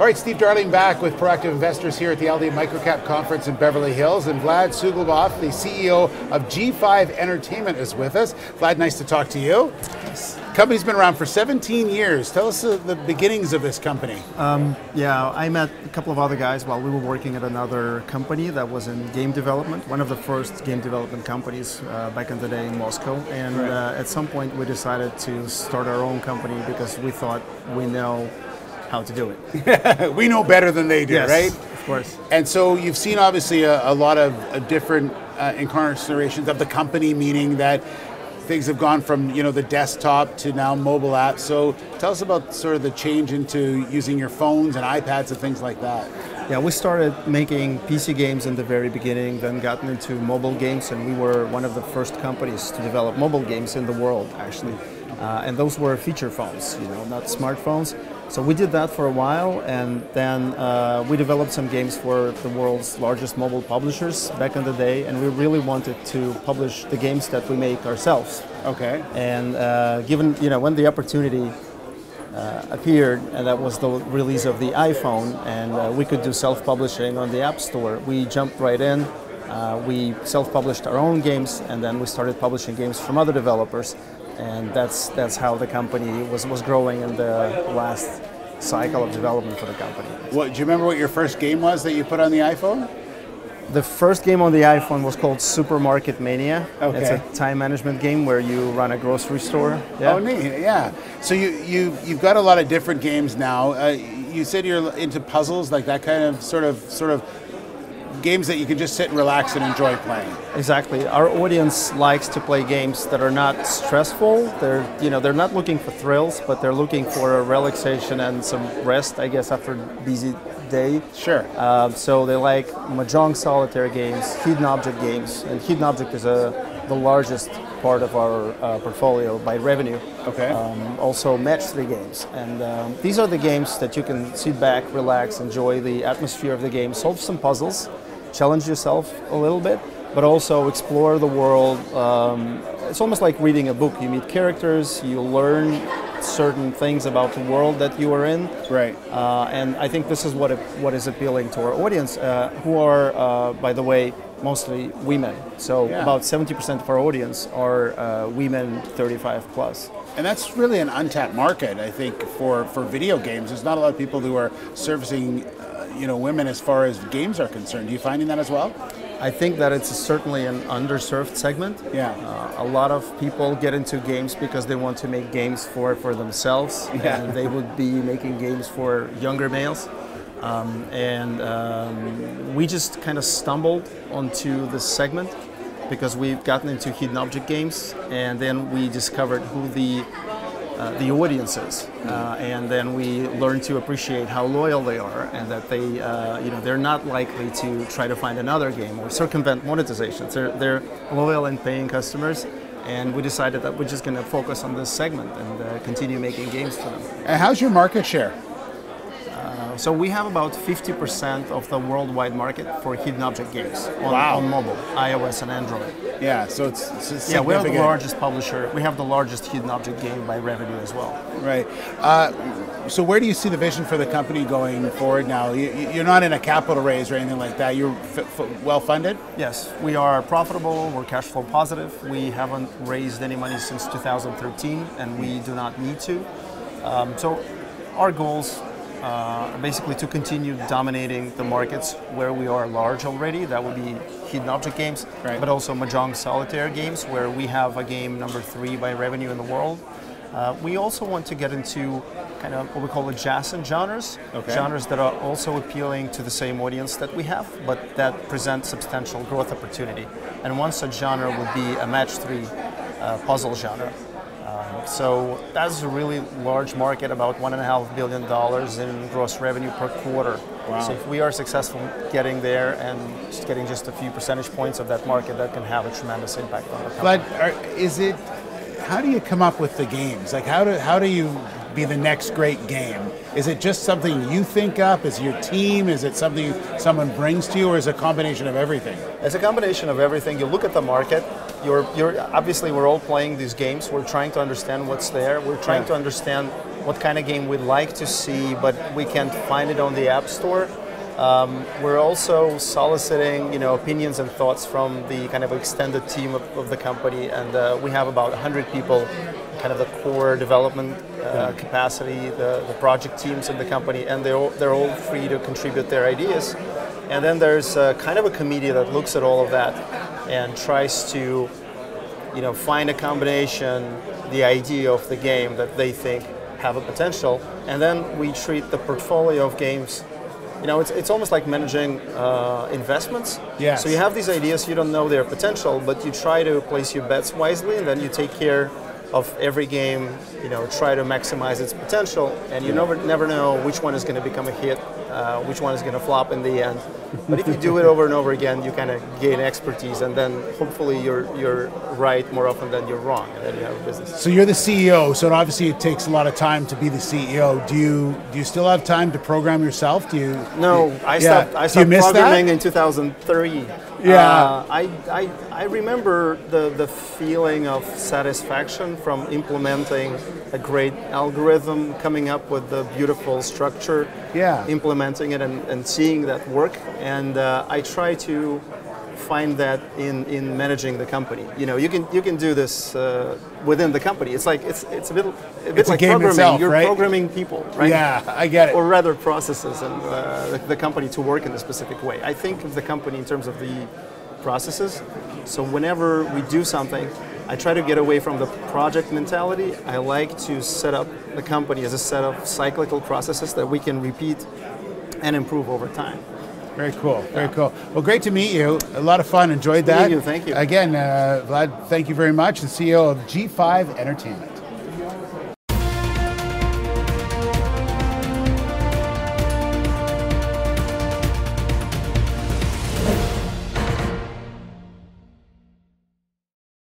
All right, Steve Darling back with Proactive Investors here at the LD Microcap Conference in Beverly Hills, and Vlad Suglobov, the CEO of G5 Entertainment, is with us. Vlad, nice to talk to you. Company's been around for 17 years. Tell us uh, the beginnings of this company. Um, yeah, I met a couple of other guys while we were working at another company that was in game development, one of the first game development companies uh, back in the day in Moscow. And Right. uh, at some point, we decided to start our own company because we thought we know how to do it. we know better than they do, right? Of course. And so you've seen obviously a, a lot of uh, different uh, incarnations of the company, meaning that things have gone from you know the desktop to now mobile apps. So tell us about sort of the change into using your phones and iPads and things like that. Yeah, we started making PC games in the very beginning, then gotten into mobile games, and we were one of the first companies to develop mobile games in the world, actually. Uh, and those were feature phones, you know, not smartphones. So we did that for a while, and then uh, we developed some games for the world's largest mobile publishers back in the day, and we really wanted to publish the games that we make ourselves. Okay. And uh, given, you know, when the opportunity uh, appeared, and that was the release of the iPhone, and uh, we could do self-publishing on the App Store. We jumped right in. Uh, we self-published our own games, and then we started publishing games from other developers, and that's that's how the company was was growing in the last cycle of development for the company. What do you remember? What your first game was that you put on the iPhone? The first game on the iPhone was called Supermarket Mania. Okay. It's a time management game where you run a grocery store. Oh, neat. Yeah. So you you you've got a lot of different games now. Uh, you said you're into puzzles, like that kind of sort of sort of games that you can just sit and relax and enjoy playing. Exactly. Our audience likes to play games that are not stressful. They're, you know, they're not looking for thrills, but they're looking for a relaxation and some rest, I guess, after a busy day. Sure. Uh, so they like mahjong solitaire games, hidden object games, and hidden object is a, the largest part of our uh, portfolio by revenue. Okay. Um, also match three games, and um, these are the games that you can sit back, relax, enjoy the atmosphere of the game, solve some puzzles, challenge yourself a little bit, but also explore the world. Um, it's almost like reading a book. You meet characters, you learn certain things about the world that you are in. Right. Uh, and I think this is what what is appealing to our audience, uh, who are, uh, by the way, mostly women. So Yeah. about 70% of our audience are uh, women 35 plus. And that's really an untapped market, I think, for, for video games. There's not a lot of people who are servicing, uh, you know, women as far as games are concerned. Are you finding that as well? I think that it's certainly an underserved segment. Yeah. Uh, a lot of people get into games because they want to make games for, for themselves, Yeah. and they would be making games for younger males. Um, and um, we just kind of stumbled onto this segment because we've gotten into hidden object games, and then we discovered who the uh, the audiences, uh, and then we learn to appreciate how loyal they are, and that they, uh, you know, they're not likely to try to find another game or circumvent monetization. They're they're loyal and paying customers, and we decided that we're just going to focus on this segment and uh, continue making games for them. And how's your market share? So we have about 50% of the worldwide market for hidden object games on, Wow. on mobile, iOS and Android. Yeah, so it's, it's Yeah, we're the largest publisher. We have the largest hidden object game by revenue as well. Right. Uh, so where do you see the vision for the company going forward now? You, you're not in a capital raise or anything like that. You're f- f- well funded. Yes, we are profitable, we're cash flow positive. We haven't raised any money since 2013 and we do not need to. Um, so our goals uh, basically to continue dominating the markets where we are large already. That would be hidden object games, Right. but also Mahjong solitaire games where we have a game number three by revenue in the world. Uh, we also want to get into kind of what we call adjacent genres, Okay. genres that are also appealing to the same audience that we have, but that present substantial growth opportunity. And one such genre would be a match three uh, puzzle genre. So that's a really large market, about one and a half billion dollars in gross revenue per quarter. Wow. So if we are successful getting there and just getting just a few percentage points of that market, that can have a tremendous impact on the company. But are, is it? How do you come up with the games? Like how do how do you be the next great game? Is it just something you think up? Is your team? Is it something someone brings to you, or is it a combination of everything? It's a combination of everything. You look at the market. You're, you're obviously we're all playing these games. We're trying to understand what's there. We're trying Yeah. to understand what kind of game we'd like to see, but we can't find it on the App Store. Um, we're also soliciting, you know, opinions and thoughts from the kind of extended team of, of the company, and uh, we have about 100 people, kind of the core development uh, capacity, the, the project teams in the company, and they're all, they're all free to contribute their ideas. And then there's uh, kind of a committee that looks at all of that and tries to, you know, find a combination, the idea of the game that they think have a potential, and then we treat the portfolio of games you know, it's, it's almost like managing uh, investments. Yes. So you have these ideas, you don't know their potential, but you try to place your bets wisely, and then you take care of every game. You know, try to maximize its potential, and you never never know which one is going to become a hit, uh, which one is going to flop in the end. But if you do it over and over again, you kind of gain expertise, and then hopefully you're you're right more often than you're wrong, and then you have a business. So you're the CEO. So obviously it takes a lot of time to be the CEO. Do you do you still have time to program yourself? Do you? No, I Yeah. stopped. I Do you stopped miss that? programming in 2003. Yeah. Uh, I, I I remember the the feeling of satisfaction from implementing a great algorithm, coming up with the beautiful structure, Yeah. implementing it, and, and seeing that work. And uh, I try to find that in, in managing the company. You know, you can you can do this uh, within the company. It's like it's it's a bit a bit It's a like game programming. itself, You're right? programming people, right? Yeah, I get it. or rather processes and uh, the, the company to work in a specific way. I think of the company in terms of the processes. So whenever we do something, I try to get away from the project mentality. I like to set up the company as a set of cyclical processes that we can repeat and improve over time. Very cool. Very cool. Well, great to meet you. A lot of fun. Enjoyed that. Thank you. Thank you. Again, uh, Vlad, thank you very much. The CEO of G5 Entertainment.